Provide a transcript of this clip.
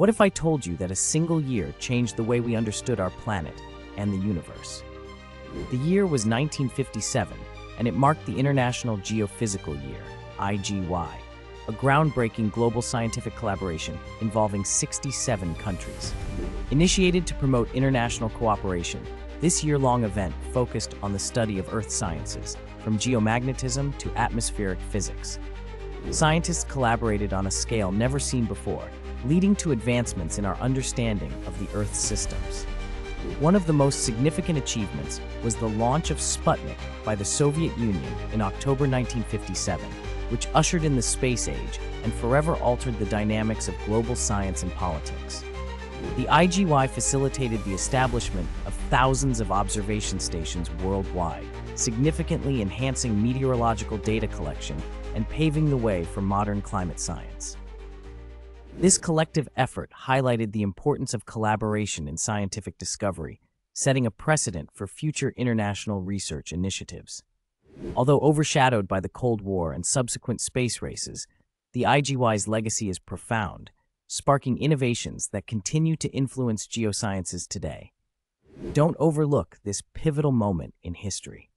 What if I told you that a single year changed the way we understood our planet and the universe? The year was 1957, and it marked the International Geophysical Year, IGY, a groundbreaking global scientific collaboration involving 67 countries. Initiated to promote international cooperation, this year-long event focused on the study of Earth sciences, from geomagnetism to atmospheric physics. Scientists collaborated on a scale never seen before, leading to advancements in our understanding of the Earth's systems. One of the most significant achievements was the launch of Sputnik by the Soviet Union in October 1957, which ushered in the space age and forever altered the dynamics of global science and politics. The IGY facilitated the establishment of thousands of observation stations worldwide, significantly enhancing meteorological data collection and paving the way for modern climate science. This collective effort highlighted the importance of collaboration in scientific discovery, setting a precedent for future international research initiatives. Although overshadowed by the Cold War and subsequent space races, the IGY's legacy is profound, sparking innovations that continue to influence geosciences today. Don't overlook this pivotal moment in history.